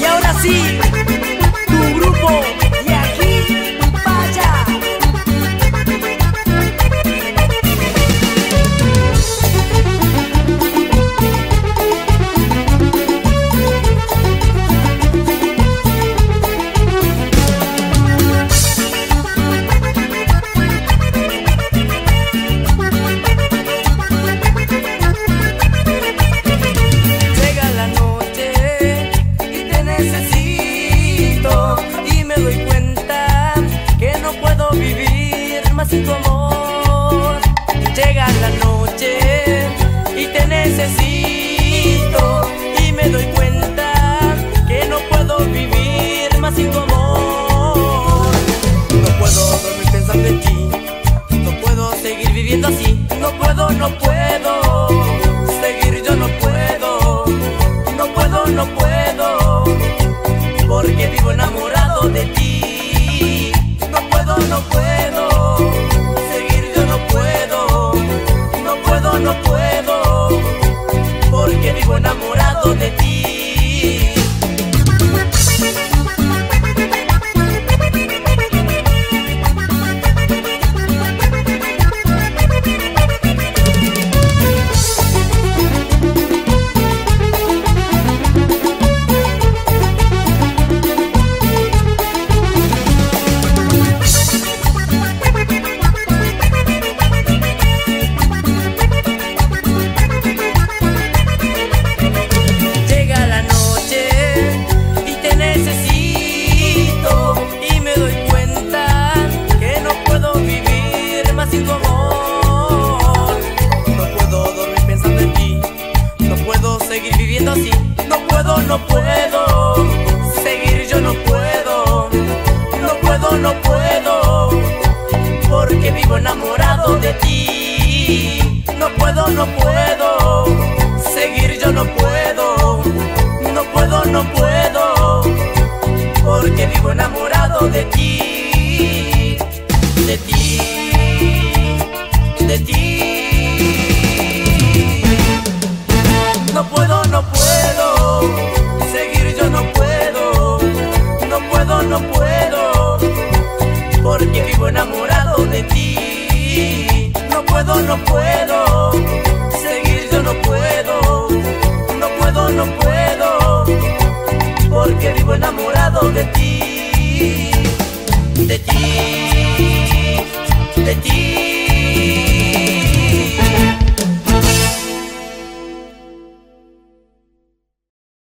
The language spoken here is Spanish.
Y ahora sí, Llega la noche y te necesito y me doy cuenta sin. No puedo dormir pensando en ti, no puedo seguir viviendo así. No puedo, no puedo seguir, yo no puedo. No puedo, no puedo porque vivo enamorado de ti. No puedo, no puedo seguir, yo no puedo. No puedo, no puedo porque vivo enamorado de ti. No puedo, porque vivo enamorado de ti. No puedo, no puedo seguir, yo no puedo. No puedo, no puedo porque vivo enamorado. De ti.